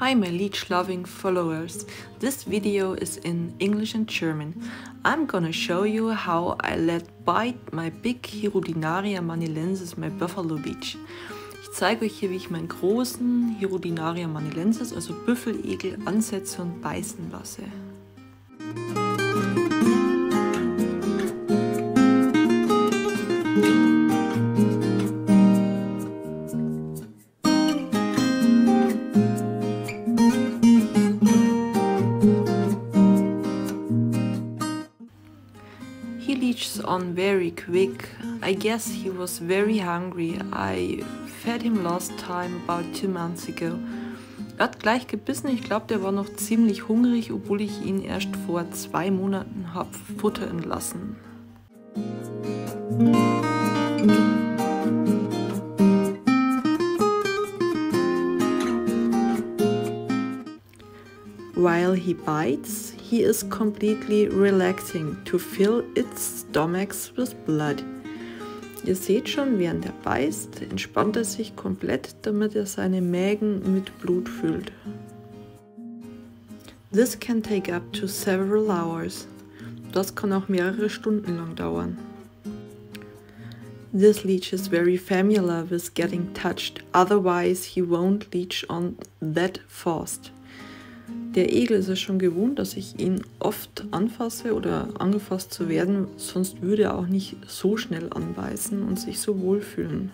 Hi my leech loving followers, this video is in English and German. I'm gonna show you how I let bite my big Hirudinaria manilensis, my Buffalo Leech. Ich zeige euch hier, wie ich meinen großen Hirudinaria manilensis, also Büffelegel, ansetze und beißen lasse. He leaches on very quick. I guess he was very hungry. I fed him last time about two months ago. Er hat gleich gebissen. Ich glaube, der war noch ziemlich hungrig, obwohl ich ihn erst vor zwei Monaten habe futtern lassen. While he bites, he is completely relaxing to fill its stomachs with blood. Ihr seht schon, während er beißt, entspannt er sich komplett, damit er seine Mägen mit Blut füllt. This can take up to several hours. Das kann auch mehrere Stunden lang dauern. This leech is very familiar with getting touched, otherwise he won't leech on that fast. Der Egel ist es schon gewohnt, dass ich ihn oft anfasse oder angefasst zu werden, sonst würde er auch nicht so schnell anbeißen und sich so wohlfühlen.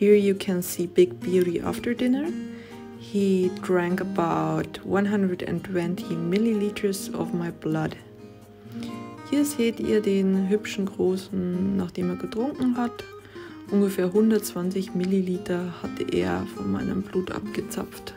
Here you can see Big Beauty after dinner. He drank about 120 milliliters of my blood. Hier seht ihr den hübschen großen, nachdem er getrunken hat. Ungefähr 120 Milliliter hatte er von meinem Blut abgezapft.